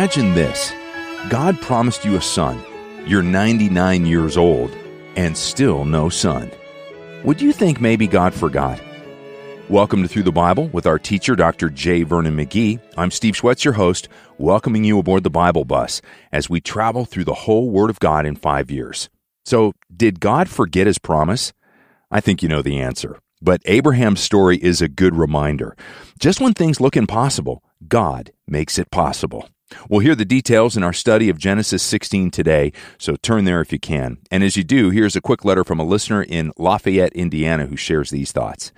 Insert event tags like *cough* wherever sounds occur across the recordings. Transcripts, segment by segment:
Imagine this God promised you a son. You're 99 years old and still no son. Would you think maybe God forgot? Welcome to Through the Bible with our teacher, Dr. J. Vernon McGee. I'm Steve Shwetz, your host, welcoming you aboard the Bible bus as we travel through the whole Word of God in five years. So, did God forget his promise? I think you know the answer. But Abraham's story is a good reminder. Just when things look impossible, God makes it possible. We'll hear the details in our study of Genesis 16 today, so turn there if you can. And as you do, here's a quick letter from a listener in Lafayette, Indiana, who shares these thoughts.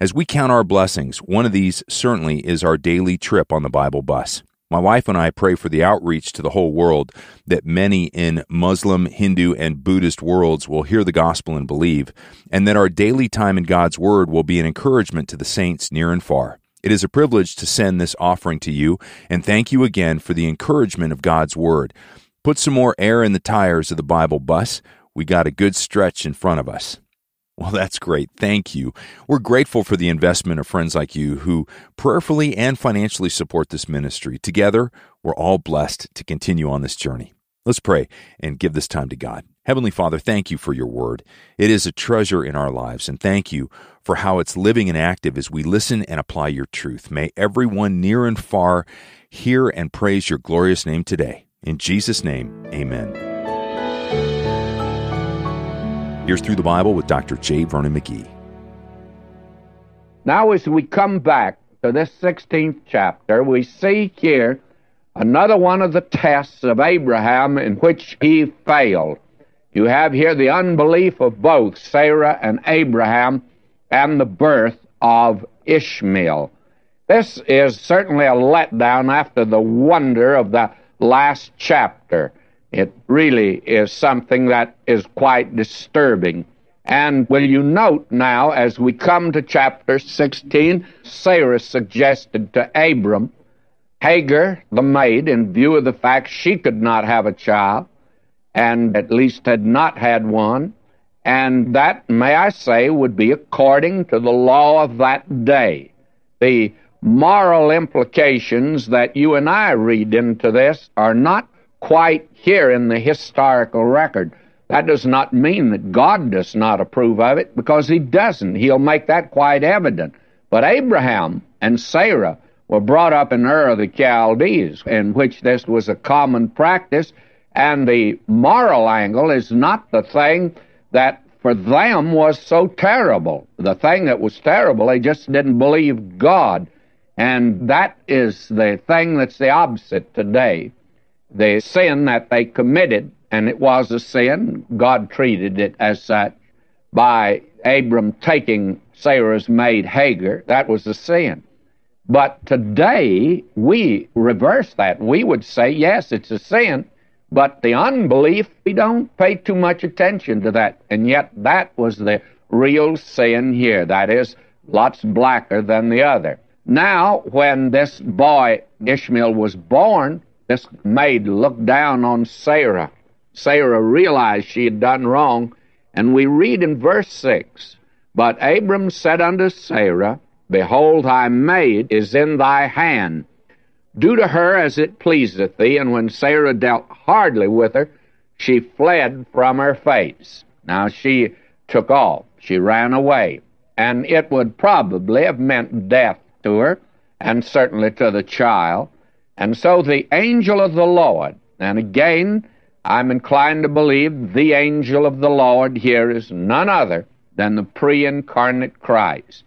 As we count our blessings, one of these certainly is our daily trip on the Bible bus. My wife and I pray for the outreach to the whole world that many in Muslim, Hindu, and Buddhist worlds will hear the gospel and believe, and that our daily time in God's Word will be an encouragement to the saints near and far. It is a privilege to send this offering to you, and thank you again for the encouragement of God's Word. Put some more air in the tires of the Bible bus. We got a good stretch in front of us. Well, that's great. Thank you. We're grateful for the investment of friends like you who prayerfully and financially support this ministry. Together, we're all blessed to continue on this journey. Let's pray and give this time to God. Heavenly Father, thank you for your word. It is a treasure in our lives, and thank you for how it's living and active as we listen and apply your truth. May everyone near and far hear and praise your glorious name today. In Jesus' name, amen. Here's Through the Bible with Dr. J. Vernon McGee. Now, as we come back to this 16th chapter, we see here another one of the tests of Abraham in which he failed. You have here the unbelief of both Sarah and Abraham and the birth of Ishmael. This is certainly a letdown after the wonder of the last chapter. It really is something that is quite disturbing. And will you note now, as we come to chapter 16, Sarah suggested to Abram, Hagar, the maid, in view of the fact she could not have a child, and at least had not had one, and that, may I say, would be according to the law of that day. The moral implications that you and I read into this are not quite here in the historical record. That does not mean that God does not approve of it, because He doesn't. He'll make that quite evident. But Abraham and Sarah were brought up in Ur of the Chaldees, in which this was a common practice, and the moral angle is not the thing that for them was so terrible. The thing that was terrible, they just didn't believe God. And that is the thing that's the opposite today. The sin that they committed, and it was a sin, God treated it as such by Abram taking Sarah's maid Hagar. That was a sin. But today, we reverse that. We would say, yes, it's a sin, but the unbelief, we don't pay too much attention to that. And yet, that was the real sin here. That is, lots blacker than the other. Now, when this boy, Ishmael, was born, this maid looked down on Sarah. Sarah realized she had done wrong, and we read in verse 6 But Abram said unto Sarah, Behold, thy maid is in thy hand do to her as it pleaseth thee. And when Sarah dealt hardly with her, she fled from her face. Now she took off. She ran away. And it would probably have meant death to her, and certainly to the child. And so the angel of the Lord, and again, I'm inclined to believe the angel of the Lord here is none other than the pre incarnate Christ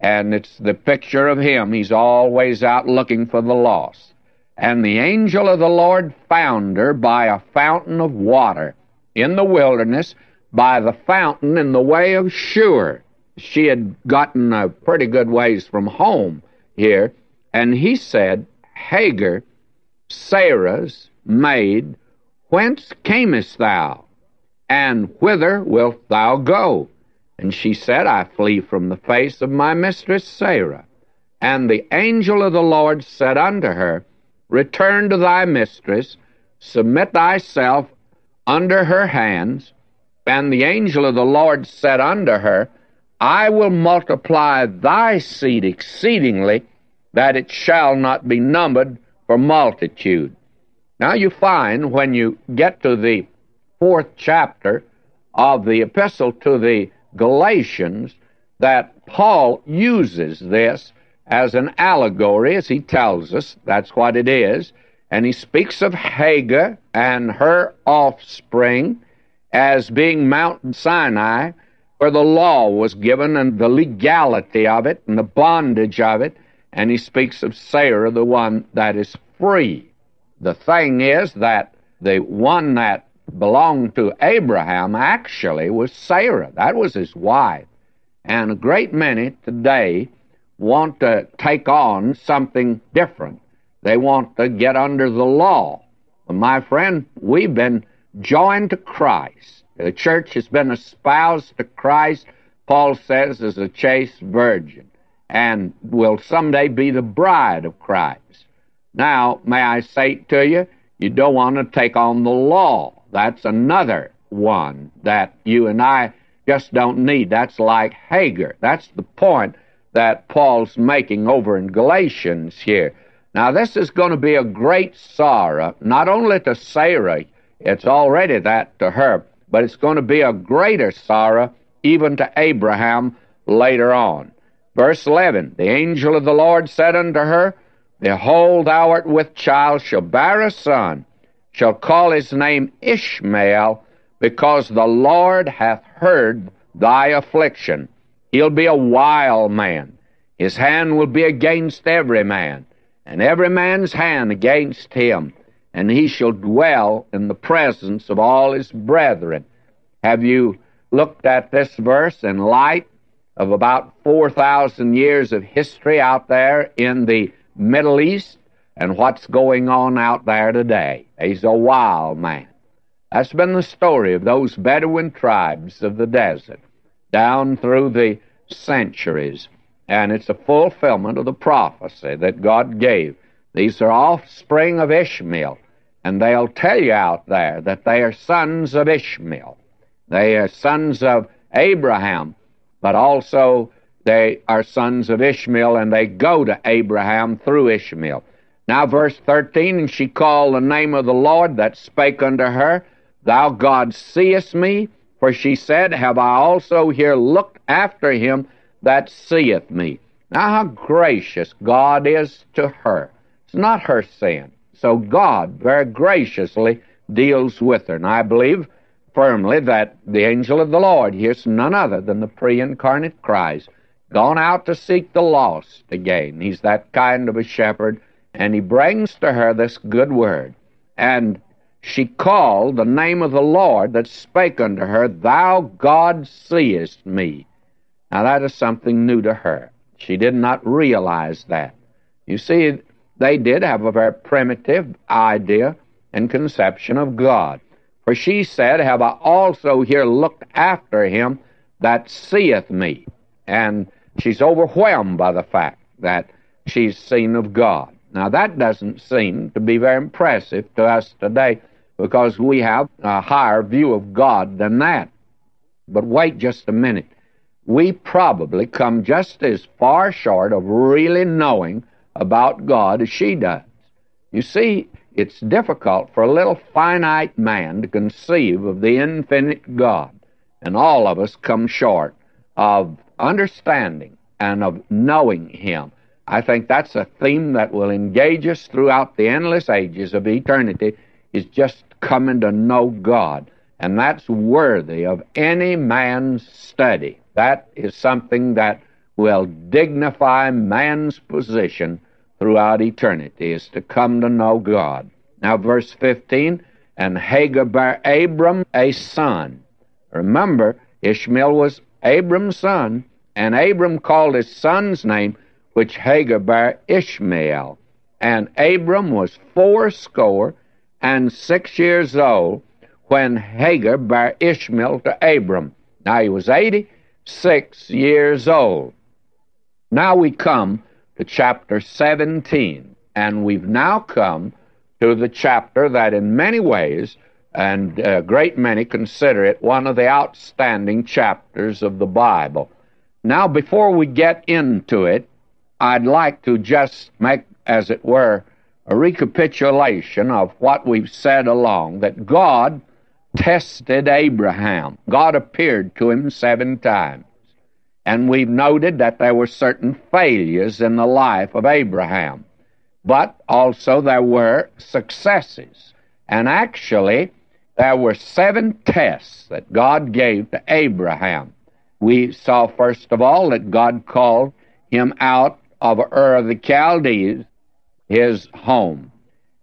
and it's the picture of him. He's always out looking for the lost. And the angel of the Lord found her by a fountain of water in the wilderness, by the fountain in the way of Shur. She had gotten a pretty good ways from home here, and he said, Hagar, Sarah's maid, whence camest thou? And whither wilt thou go? And she said, I flee from the face of my mistress Sarah. And the angel of the Lord said unto her, Return to thy mistress, submit thyself under her hands. And the angel of the Lord said unto her, I will multiply thy seed exceedingly, that it shall not be numbered for multitude. Now you find when you get to the fourth chapter of the epistle to the Galatians that Paul uses this as an allegory, as he tells us. That's what it is. And he speaks of Hagar and her offspring as being Mount Sinai, where the law was given and the legality of it and the bondage of it. And he speaks of Sarah, the one that is free. The thing is that the one that belonged to Abraham actually was Sarah. That was his wife. And a great many today want to take on something different. They want to get under the law. my friend, we've been joined to Christ. The church has been espoused to Christ, Paul says, as a chaste virgin, and will someday be the bride of Christ. Now, may I say to you, you don't want to take on the law. That's another one that you and I just don't need. That's like Hagar. That's the point that Paul's making over in Galatians here. Now, this is going to be a great sorrow, not only to Sarah, it's already that to her, but it's going to be a greater sorrow even to Abraham later on. Verse 11 The angel of the Lord said unto her, Behold, thou art with child, shall bear a son, shall call his name Ishmael, because the Lord hath heard thy affliction. He'll be a wild man. His hand will be against every man, and every man's hand against him, and he shall dwell in the presence of all his brethren. Have you looked at this verse in light of about 4,000 years of history out there in the Middle East and what's going on out there today. He's a wild man. That's been the story of those Bedouin tribes of the desert down through the centuries. And it's a fulfillment of the prophecy that God gave. These are offspring of Ishmael. And they'll tell you out there that they are sons of Ishmael. They are sons of Abraham, but also they are sons of Ishmael, and they go to Abraham through Ishmael. Now, verse 13, and she called the name of the Lord that spake unto her, Thou God seest me, for she said, Have I also here looked after him that seeth me? Now, how gracious God is to her. It's not her sin. So God very graciously deals with her. And I believe firmly that the angel of the Lord here's none other than the pre incarnate Christ gone out to seek the lost again. He's that kind of a shepherd, and he brings to her this good word. And she called the name of the Lord that spake unto her, Thou God seest me. Now that is something new to her. She did not realize that. You see, they did have a very primitive idea and conception of God. For she said, Have I also here looked after him that seeth me? And she's overwhelmed by the fact that she's seen of God. Now, that doesn't seem to be very impressive to us today because we have a higher view of God than that. But wait just a minute. We probably come just as far short of really knowing about God as she does. You see, it's difficult for a little finite man to conceive of the infinite God, and all of us come short of understanding and of knowing Him. I think that's a theme that will engage us throughout the endless ages of eternity, is just coming to know God. And that's worthy of any man's study. That is something that will dignify man's position throughout eternity, is to come to know God. Now, verse 15, and Hagar bare Abram a son. Remember, Ishmael was Abram's son, and Abram called his son's name, which Hagar bare Ishmael. And Abram was fourscore and six years old when Hagar bare Ishmael to Abram. Now he was 86 years old. Now we come to chapter 17, and we've now come to the chapter that in many ways, and a great many consider it one of the outstanding chapters of the Bible. Now, before we get into it, I'd like to just make, as it were, a recapitulation of what we've said along that God tested Abraham. God appeared to him seven times. And we've noted that there were certain failures in the life of Abraham. But also there were successes. And actually, there were seven tests that God gave to Abraham. We saw, first of all, that God called him out of Ur of the Chaldees, his home.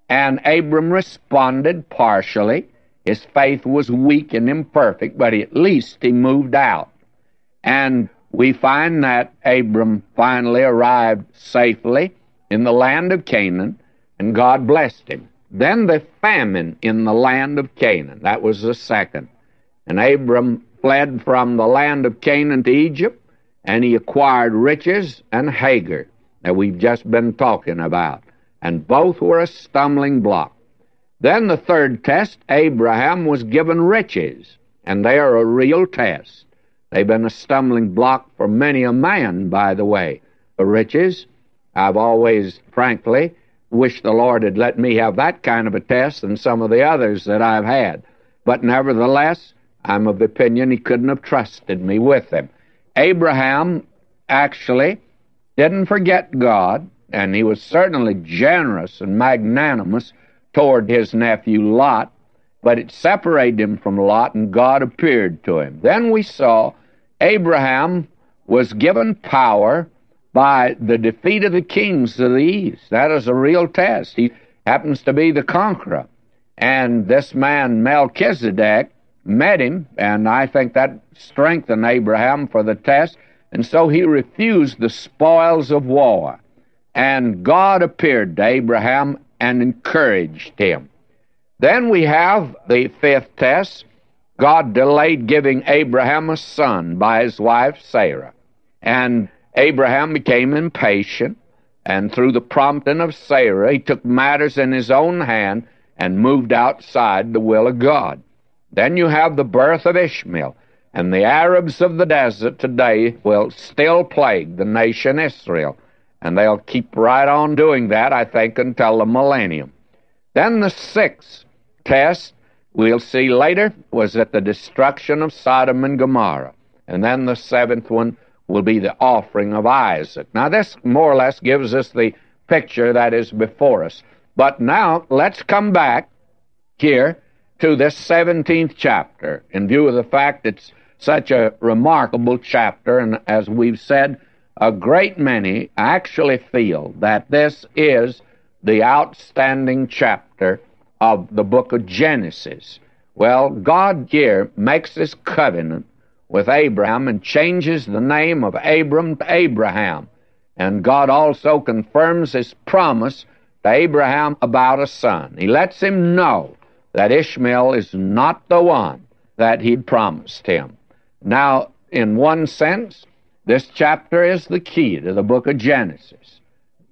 And Abram responded partially. His faith was weak and imperfect, but at least he moved out. And we find that Abram finally arrived safely in the land of Canaan, and God blessed him. Then the famine in the land of Canaan. That was the second. And Abram fled from the land of Canaan to Egypt, and he acquired riches and Hagar that we've just been talking about. And both were a stumbling block. Then the third test, Abraham was given riches, and they are a real test. They've been a stumbling block for many a man, by the way. The riches, I've always, frankly, wished the Lord had let me have that kind of a test than some of the others that I've had. But nevertheless, I'm of the opinion he couldn't have trusted me with them. Abraham actually didn't forget God, and he was certainly generous and magnanimous toward his nephew Lot, but it separated him from Lot, and God appeared to him. Then we saw Abraham was given power by the defeat of the kings of the east. That is a real test. He happens to be the conqueror. And this man, Melchizedek, met him, and I think that strengthened Abraham for the test. And so he refused the spoils of war. And God appeared to Abraham and encouraged him. Then we have the fifth test. God delayed giving Abraham a son by his wife Sarah. And Abraham became impatient, and through the prompting of Sarah, he took matters in his own hand and moved outside the will of God. Then you have the birth of Ishmael, and the Arabs of the desert today will still plague the nation Israel. And they'll keep right on doing that, I think, until the millennium. Then the sixth test, we'll see later, was at the destruction of Sodom and Gomorrah. And then the seventh one will be the offering of Isaac. Now, this more or less gives us the picture that is before us. But now, let's come back here to this 17th chapter in view of the fact it's such a remarkable chapter, and as we've said, a great many actually feel that this is the outstanding chapter of the book of Genesis. Well, God here makes this covenant with Abraham and changes the name of Abram to Abraham. And God also confirms his promise to Abraham about a son. He lets him know that Ishmael is not the one that he'd promised him. Now, in one sense, this chapter is the key to the book of Genesis.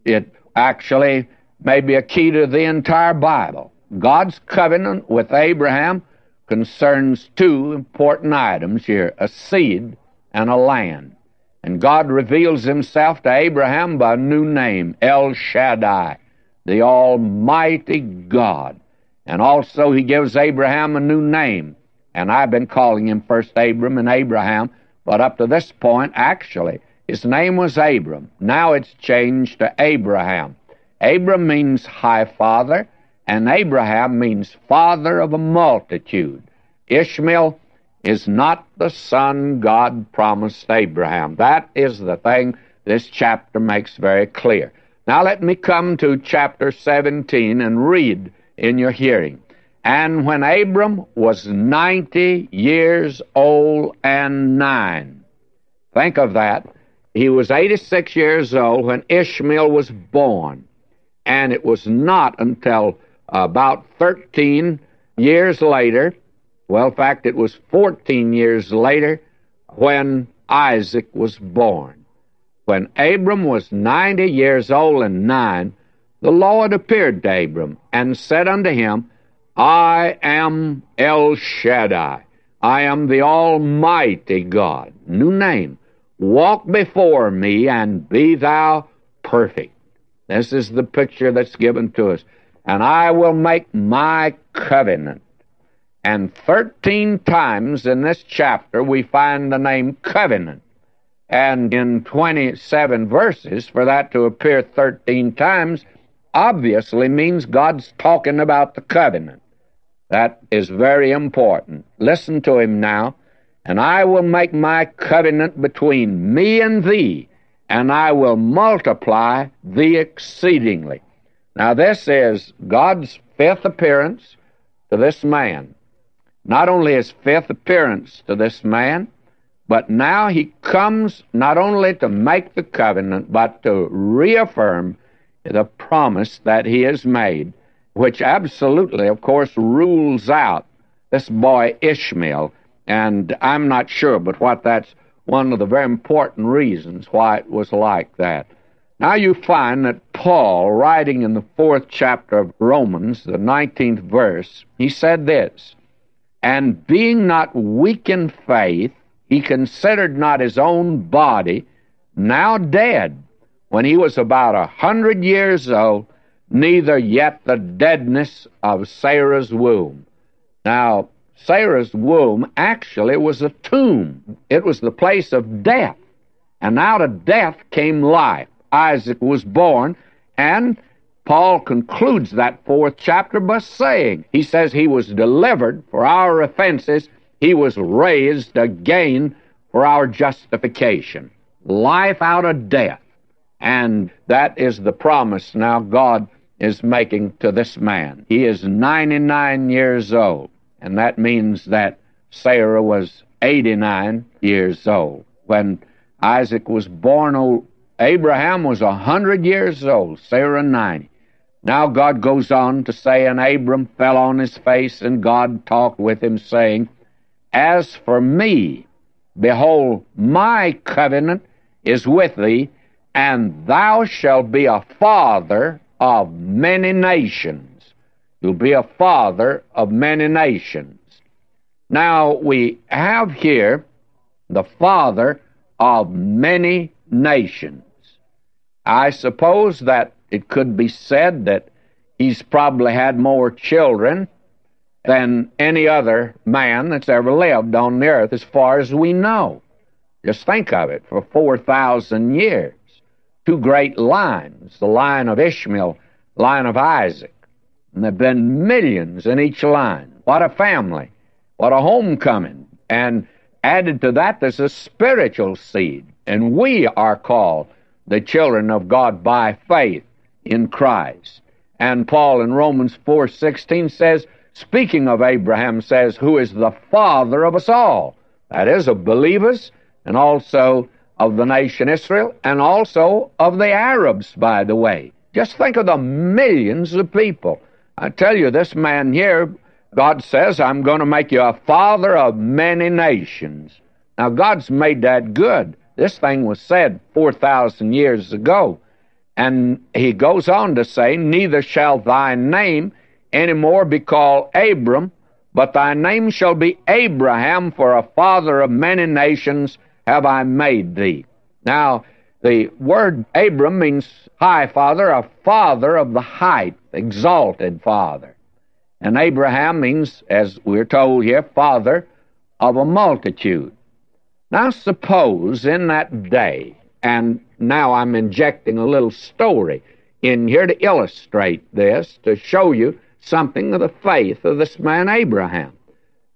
It actually may be a key to the entire Bible. God's covenant with Abraham concerns two important items here a seed and a land. And God reveals himself to Abraham by a new name, El Shaddai, the Almighty God. And also he gives Abraham a new name. And I've been calling him first Abram and Abraham but up to this point, actually, his name was Abram. Now it's changed to Abraham. Abram means high father, and Abraham means father of a multitude. Ishmael is not the son God promised Abraham. That is the thing this chapter makes very clear. Now let me come to chapter 17 and read in your hearing. And when Abram was ninety years old and nine, think of that. He was 86 years old when Ishmael was born. And it was not until about 13 years later, well, in fact, it was 14 years later, when Isaac was born. When Abram was 90 years old and nine, the Lord appeared to Abram and said unto him, I am El Shaddai. I am the Almighty God. New name. Walk before me and be thou perfect. This is the picture that's given to us. And I will make my covenant. And 13 times in this chapter we find the name covenant. And in 27 verses, for that to appear 13 times, obviously means God's talking about the covenant. That is very important. Listen to him now. And I will make my covenant between me and thee, and I will multiply thee exceedingly. Now, this is God's fifth appearance to this man. Not only his fifth appearance to this man, but now he comes not only to make the covenant, but to reaffirm the promise that he has made, which absolutely, of course, rules out this boy Ishmael. And I'm not sure, but what that's one of the very important reasons why it was like that. Now you find that Paul, writing in the fourth chapter of Romans, the 19th verse, he said this And being not weak in faith, he considered not his own body now dead when he was about a hundred years old, neither yet the deadness of Sarah's womb. Now, Sarah's womb actually was a tomb. It was the place of death. And out of death came life. Isaac was born, and Paul concludes that fourth chapter by saying, he says he was delivered for our offenses, he was raised again for our justification. Life out of death. And that is the promise now God is making to this man. He is 99 years old, and that means that Sarah was 89 years old. When Isaac was born, old Abraham was 100 years old, Sarah 90. Now God goes on to say, And Abram fell on his face, and God talked with him, saying, As for me, behold, my covenant is with thee, and thou shalt be a father of many nations. You'll be a father of many nations. Now, we have here the father of many nations. I suppose that it could be said that he's probably had more children than any other man that's ever lived on the earth, as far as we know. Just think of it for 4,000 years two great lines the line of Ishmael, line of Isaac. And there have been millions in each line. What a family. What a homecoming. And added to that, there's a spiritual seed. And we are called the children of God by faith in Christ. And Paul in Romans 4:16 says, speaking of Abraham, says, who is the father of us all. That is, of believers and also of the nation Israel and also of the Arabs, by the way. Just think of the millions of people. I tell you, this man here, God says, I'm going to make you a father of many nations. Now, God's made that good. This thing was said 4,000 years ago. And he goes on to say, Neither shall thy name any more be called Abram, but thy name shall be Abraham, for a father of many nations have I made thee. Now, the word Abram means high father, a father of the height, exalted father. And Abraham means, as we're told here, father of a multitude. Now, suppose in that day, and now I'm injecting a little story in here to illustrate this, to show you something of the faith of this man Abraham.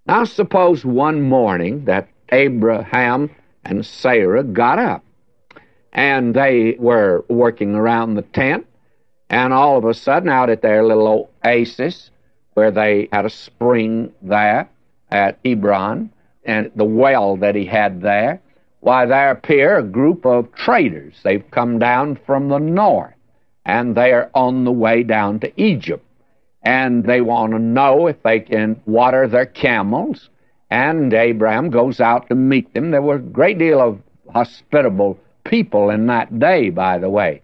Now, suppose one morning that Abraham and Sarah got up. And they were working around the tent, and all of a sudden, out at their little oasis, where they had a spring there at Hebron, and the well that he had there, why, there appear a group of traders. They've come down from the north, and they're on the way down to Egypt. And they want to know if they can water their camels and Abraham goes out to meet them. There were a great deal of hospitable people in that day, by the way.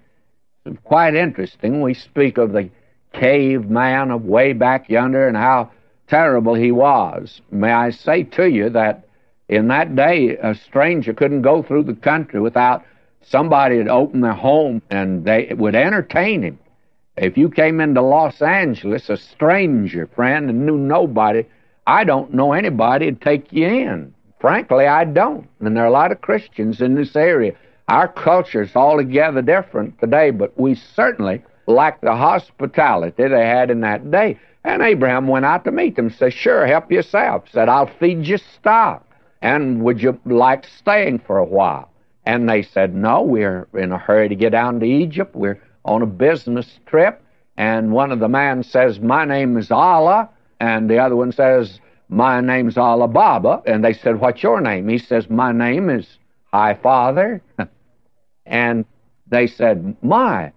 Quite interesting. We speak of the cave man of way back yonder and how terrible he was. May I say to you that in that day, a stranger couldn't go through the country without somebody would open their home and they would entertain him. If you came into Los Angeles, a stranger friend and knew nobody, I don't know anybody to take you in. Frankly, I don't. And there are a lot of Christians in this area. Our culture is altogether different today, but we certainly lack the hospitality they had in that day. And Abraham went out to meet them. Said, "Sure, help yourself." Said, "I'll feed you stock." And would you like staying for a while? And they said, No, we're in a hurry to get down to Egypt. We're on a business trip. And one of the men says, My name is Allah. And the other one says, My name's Allah Baba. And they said, What's your name? He says, My name is High Father. *laughs* and they said, My,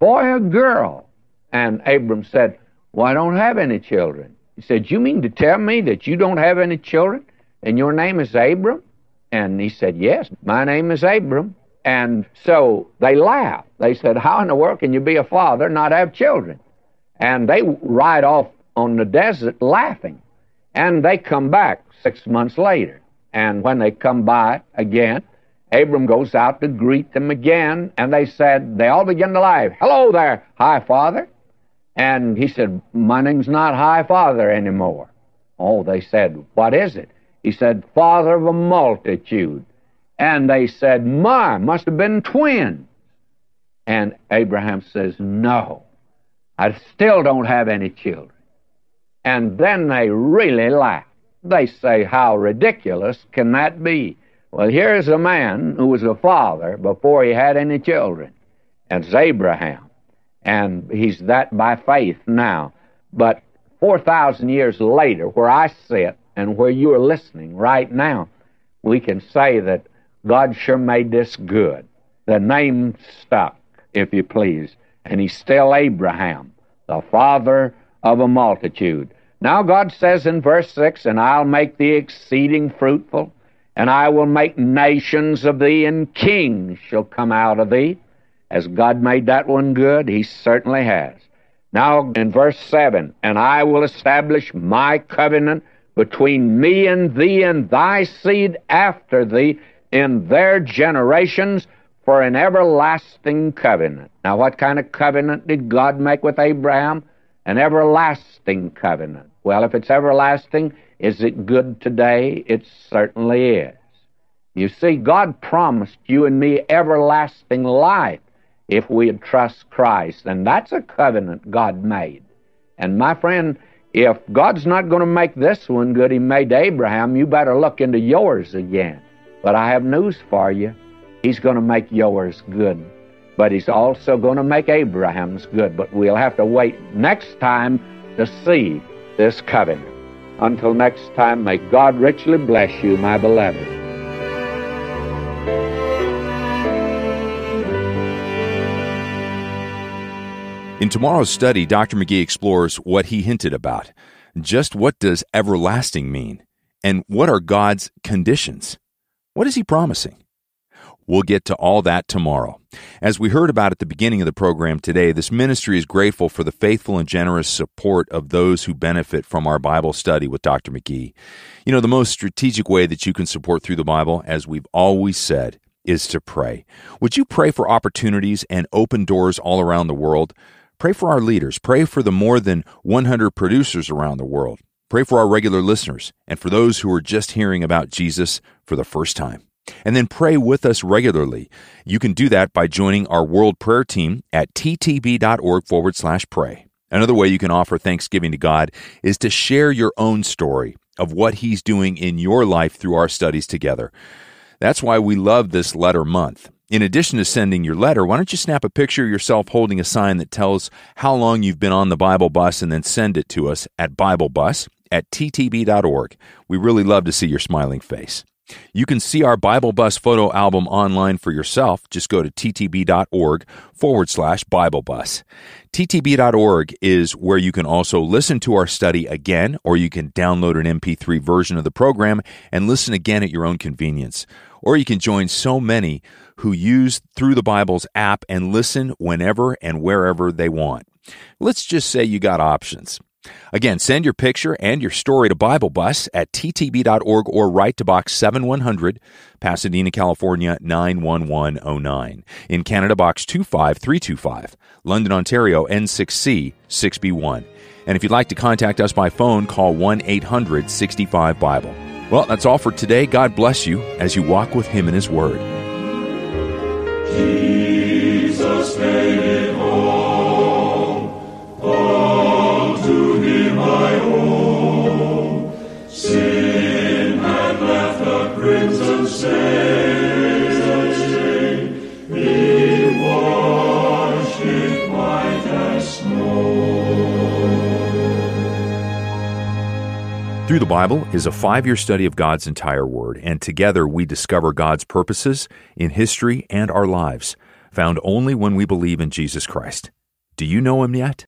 boy or girl? And Abram said, Well, I don't have any children. He said, You mean to tell me that you don't have any children? And your name is Abram? And he said, Yes, my name is Abram. And so they laughed. They said, How in the world can you be a father and not have children? And they ride off on the desert laughing. And they come back six months later. And when they come by again, Abram goes out to greet them again. And they said, They all begin to laugh. Hello there, High Father. And he said, My name's not High Father anymore. Oh, they said, What is it? He said, Father of a multitude. And they said, My, must have been twins. And Abraham says, No, I still don't have any children. And then they really laugh. They say, How ridiculous can that be? Well, here's a man who was a father before he had any children. It's Abraham. And he's that by faith now. But 4,000 years later, where I sit, and where you are listening right now, we can say that God sure made this good. The name stuck, if you please, and he's still Abraham, the father of a multitude. Now God says in verse 6, And I'll make thee exceeding fruitful, and I will make nations of thee, and kings shall come out of thee. Has God made that one good? He certainly has. Now in verse 7, And I will establish my covenant between me and thee and thy seed after thee in their generations for an everlasting covenant. Now, what kind of covenant did God make with Abraham? An everlasting covenant. Well, if it's everlasting, is it good today? It certainly is. You see, God promised you and me everlasting life if we would trust Christ, and that's a covenant God made. And my friend, if God's not going to make this one good he made Abraham, you better look into yours again. But I have news for you. He's going to make yours good. But he's also going to make Abraham's good. But we'll have to wait next time to see this covenant. Until next time, may God richly bless you, my beloved. In tomorrow's study, Dr. McGee explores what he hinted about. Just what does everlasting mean? And what are God's conditions? What is he promising? We'll get to all that tomorrow. As we heard about at the beginning of the program today, this ministry is grateful for the faithful and generous support of those who benefit from our Bible study with Dr. McGee. You know, the most strategic way that you can support through the Bible, as we've always said, is to pray. Would you pray for opportunities and open doors all around the world? Pray for our leaders. Pray for the more than 100 producers around the world. Pray for our regular listeners and for those who are just hearing about Jesus for the first time. And then pray with us regularly. You can do that by joining our world prayer team at ttb.org forward slash pray. Another way you can offer thanksgiving to God is to share your own story of what He's doing in your life through our studies together. That's why we love this letter month. In addition to sending your letter, why don't you snap a picture of yourself holding a sign that tells how long you've been on the Bible bus and then send it to us at BibleBus at ttb.org. We really love to see your smiling face. You can see our Bible Bus photo album online for yourself. Just go to ttb.org forward slash Bible Bus. ttb.org is where you can also listen to our study again, or you can download an MP3 version of the program and listen again at your own convenience. Or you can join so many who use Through the Bible's app and listen whenever and wherever they want. Let's just say you got options. Again, send your picture and your story to Bible Bus at ttb.org or write to Box 7100, Pasadena, California 91109. In Canada, Box 25325, London, Ontario N6C 6B1. And if you'd like to contact us by phone, call 1 800 65 Bible. Well, that's all for today. God bless you as you walk with Him in His Word. Through the Bible is a five year study of God's entire Word, and together we discover God's purposes in history and our lives, found only when we believe in Jesus Christ. Do you know Him yet?